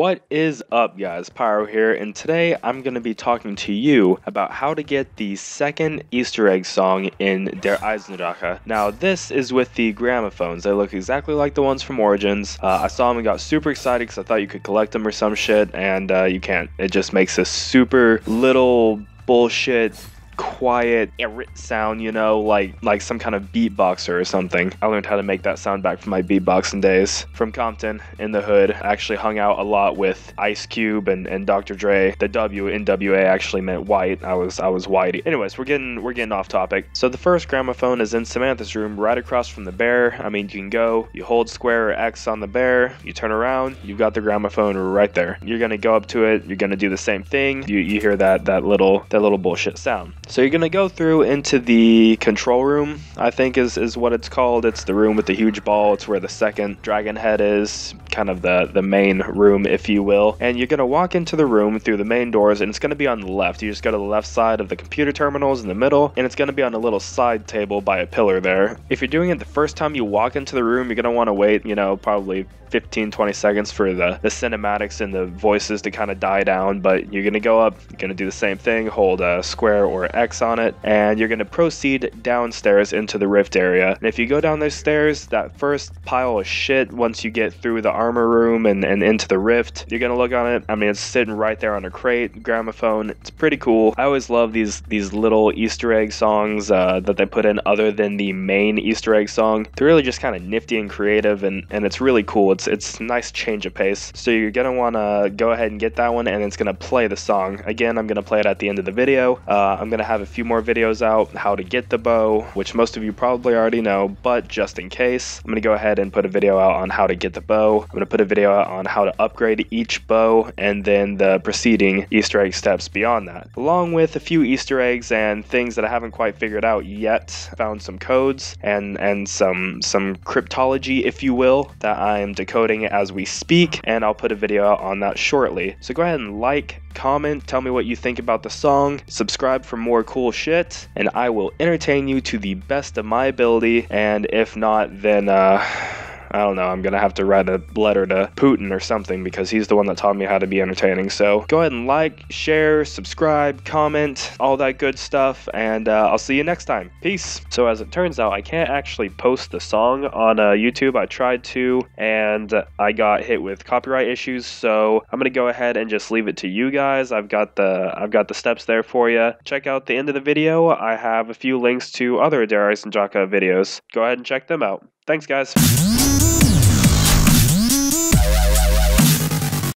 What is up guys, Pyro here, and today I'm going to be talking to you about how to get the second Easter egg song in Der Eisendrache. Now this is with the gramophones, they look exactly like the ones from Origins. Uh, I saw them and got super excited because I thought you could collect them or some shit, and uh, you can't. It just makes a super little bullshit quiet sound, you know, like like some kind of beatboxer or something. I learned how to make that sound back from my beatboxing days. From Compton in the hood, I actually hung out a lot with Ice Cube and, and Dr. Dre. The W in WA actually meant white. I was I was whitey. Anyways, we're getting we're getting off topic. So the first gramophone is in Samantha's room, right across from the bear. I mean, you can go, you hold square or X on the bear, you turn around, you've got the gramophone right there. You're gonna go up to it, you're gonna do the same thing. You you hear that that little that little bullshit sound. So you're going to go through into the control room, I think is, is what it's called. It's the room with the huge ball. It's where the second dragon head is, kind of the, the main room, if you will. And you're going to walk into the room through the main doors, and it's going to be on the left. You just go to the left side of the computer terminals in the middle, and it's going to be on a little side table by a pillar there. If you're doing it the first time you walk into the room, you're going to want to wait, you know, probably 15 20 seconds for the, the cinematics and the voices to kind of die down but you're gonna go up you're gonna do the same thing hold a square or X on it and you're gonna proceed downstairs into the rift area and if you go down those stairs that first pile of shit once you get through the armor room and, and into the rift you're gonna look on it I mean it's sitting right there on a crate gramophone it's pretty cool I always love these these little Easter egg songs uh, that they put in other than the main Easter egg song they're really just kind of nifty and creative and and it's really cool it's it's nice change of pace. So you're gonna want to go ahead and get that one, and it's gonna play the song. Again, I'm gonna play it at the end of the video. Uh, I'm gonna have a few more videos out how to get the bow, which most of you probably already know, but just in case, I'm gonna go ahead and put a video out on how to get the bow. I'm gonna put a video out on how to upgrade each bow, and then the preceding Easter egg steps beyond that, along with a few Easter eggs and things that I haven't quite figured out yet. Found some codes and and some some cryptology, if you will, that I am decoding as we speak, and I'll put a video out on that shortly. So go ahead and like, comment, tell me what you think about the song, subscribe for more cool shit, and I will entertain you to the best of my ability, and if not, then uh I don't know, I'm gonna have to write a letter to Putin or something because he's the one that taught me how to be entertaining. So go ahead and like, share, subscribe, comment, all that good stuff, and uh, I'll see you next time. Peace. So as it turns out, I can't actually post the song on uh, YouTube. I tried to, and I got hit with copyright issues. So I'm gonna go ahead and just leave it to you guys. I've got the I've got the steps there for you. Check out the end of the video. I have a few links to other Darius and Eisendrache videos. Go ahead and check them out. Thanks, guys.